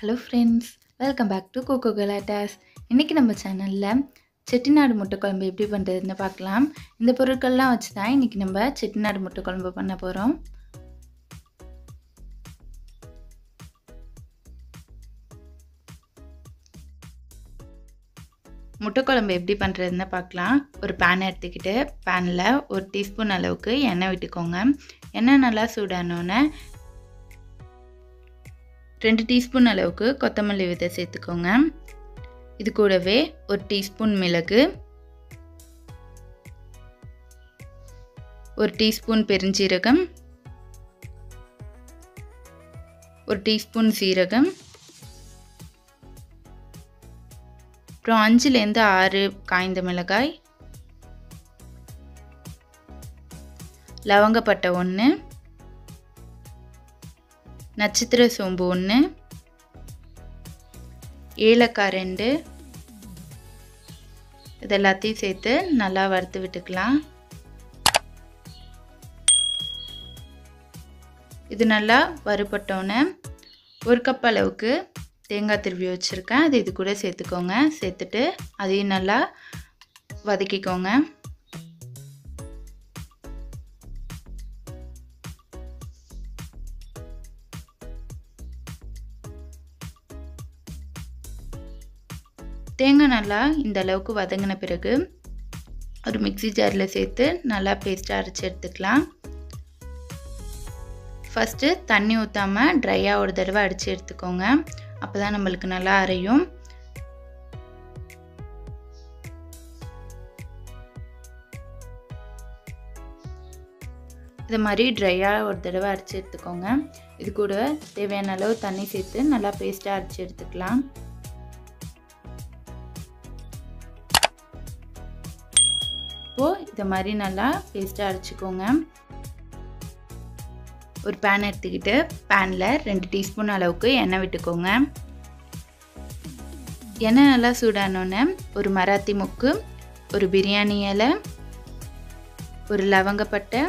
Hello friends welcome back to Coco Galattas இன்றைக்கி நம்ம சேனலில் செட்டிநாடு முட்டை குழம்பு எப்படி பண்ணுறதுன்னு பார்க்கலாம். இந்த பொருட்கள்லாம் வச்சு தான் இன்றைக்கி நம்ம செட்டிநாடு முட்டை குழம்பு பண்ண போகிறோம் முட்டை குழம்பு எப்படி பண்ணுறதுன்னு பார்க்கலாம். ஒரு பேன் எடுத்துக்கிட்டு பேனில் ஒரு டீஸ்பூன் அளவுக்கு எண்ணெய் விட்டுக்கோங்க. எண்ணெய் நல்லா சூடானோன்னே ரெண்டு டீஸ்பூன் அளவுக்கு கொத்தமல்லி விதை சேர்த்துக்கோங்க. இது கூடவே ஒரு டீஸ்பூன் மிளகு. ஒரு டீஸ்பூன் பெருஞ்சீரகம். ஒரு டீஸ்பூன் சீரகம். அப்புறம் அஞ்சுலேருந்து ஆறு காய்ந்த மிளகாய். லவங்கப்பட்டை ஒன்று. நட்சத்திர சோம்பு ஒன்று ஏலக்காய் ரெண்டு இது எல்லாத்தையும் சேர்த்து நல்லா வறுத்து விட்டுக்கலாம். இது நல்லா வறுபட்டோன்னே ஒரு கப் அளவுக்கு தேங்காய் திருவி வச்சுருக்கேன். அது இது கூட சேர்த்துக்கோங்க. சேர்த்துட்டு அதையும் நல்லா வதக்கிக்கோங்க. தேங்காய் நல்லா இந்த அளவுக்கு வதங்கின பிறகு ஒரு மிக்சி ஜாரில் சேர்த்து நல்லா பேஸ்ட்டாக அரைச்சி எடுத்துக்கலாம். ஃபஸ்ட்டு தண்ணி ஊற்றாமல் ட்ரையாக ஒரு தடவை அடித்து எடுத்துக்கோங்க. அப்போ தான் நம்மளுக்கு நல்லா அரையும். இது மாதிரி ட்ரையாக ஒரு தடவை அரைச்சி எடுத்துக்கோங்க. இது கூட தேவையான அளவு தண்ணி சேர்த்து நல்லா பேஸ்ட்டாக அரைச்சி எடுத்துக்கலாம். இப்போது இந்த மாதிரி நல்லா பேஸ்ட்டாக அரைச்சிக்கோங்க. ஒரு பேன் எடுத்துக்கிட்டு பேனில் ரெண்டு டீஸ்பூன் அளவுக்கு எண்ணெய் விட்டுக்கோங்க. எண்ணெய் நல்லா சூடானோன்னே ஒரு மராத்தி முக்கு ஒரு பிரியாணி இலை ஒரு லவங்கப்பட்டை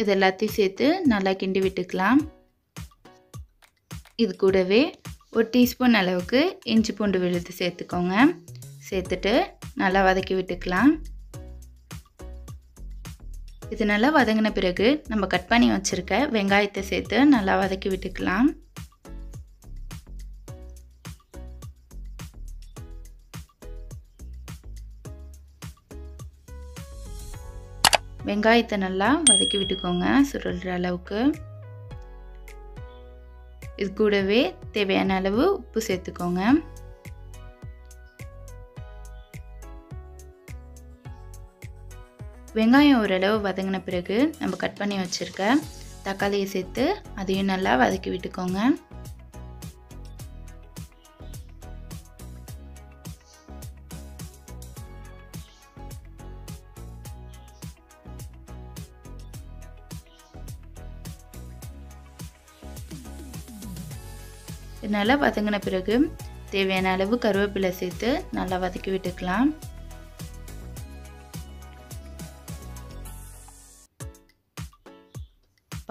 இது எல்லாத்தையும் சேர்த்து நல்லா கிண்டி விட்டுக்கலாம். இது கூடவே ஒரு டீஸ்பூன் அளவுக்கு இஞ்சி பூண்டு விழுது சேர்த்துக்கோங்க. சேர்த்துட்டு நல்லா வதக்கி விட்டுக்கலாம். இது நல்லா வதங்கின பிறகு நம்ம கட் பண்ணி வச்சுருக்க வெங்காயத்தை சேர்த்து நல்லா வதக்கி விட்டுக்கலாம். வெங்காயத்தை நல்லா வதக்கி விட்டுக்கோங்க சுருள்ற அளவுக்கு. இது கூடவே தேவையான அளவு உப்பு சேர்த்துக்கோங்க. வெங்காயம் ஓரளவு வதங்கின பிறகு நம்ம கட் பண்ணி வச்சுருக்க தக்காளியை சேர்த்து அதையும் நல்லா வதக்கி விட்டுக்கோங்க. நல்லா வதங்கின பிறகு தேவையான அளவு கருவேப்பிலை சேர்த்து நல்லா வதக்கி விட்டுக்கலாம்.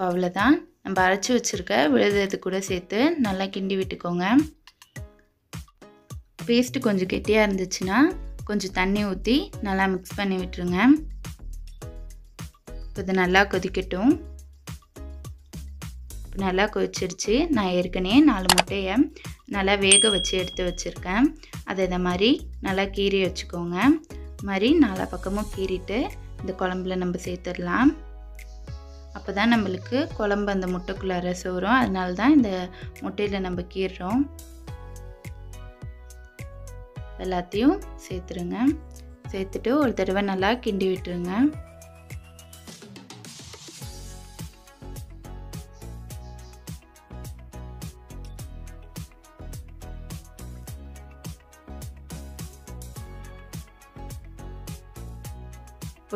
இப்போ அவ்வளோதான் நம்ம அரைச்சி வச்சுருக்க விழுதுறது கூட சேர்த்து நல்லா கிண்டி விட்டுக்கோங்க. பேஸ்ட்டு கொஞ்சம் கெட்டியாக இருந்துச்சுன்னா கொஞ்சம் தண்ணி ஊற்றி நல்லா மிக்ஸ் பண்ணி விட்டுருங்க. இப்போ இது நல்லா கொதிக்கட்டும். இப்போ நல்லா கொதிச்சிருச்சு. நான் ஏற்கனவே நாலு முட்டையை நல்லா வேக வச்சு எடுத்து வச்சுருக்கேன். அதை இதை மாதிரி நல்லா கீறி வச்சுக்கோங்க. மாதிரி நாலா பக்கமும் கீறிட்டு இந்த குழம்புல நம்ம சேர்த்துடலாம். அப்போ தான் நம்மளுக்கு குழம்பு அந்த முட்டைக்குள்ளே ரசம் வரும் அதனால தான் இந்த முட்டையில் நம்ம கீறுறோம் எல்லாத்தையும் சேர்த்துருங்க. சேர்த்துட்டு ஒரு தடவை நல்லா கிண்டி விட்டுருங்க.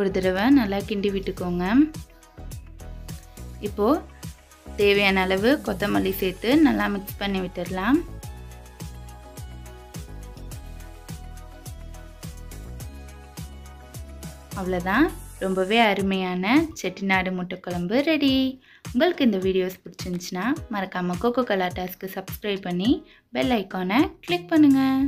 ஒரு தடவை நல்லா கிண்டி விட்டுக்கோங்க. இப்போது தேவையான அளவு கொத்தமல்லி சேர்த்து நல்லா மிக்ஸ் பண்ணி விட்டுடலாம். அவ்வளோதான் ரொம்பவே அருமையான செட்டிநாடு முட்டைக்குழம்பு ரெடி. உங்களுக்கு இந்த வீடியோஸ் பிடிச்சிருந்துச்சின்னா மறக்காமல் கோகோ கலாட்டாஸ்க்கு சப்ஸ்கிரைப் பண்ணி பெல் ஐக்கானை கிளிக் பண்ணுங்கள்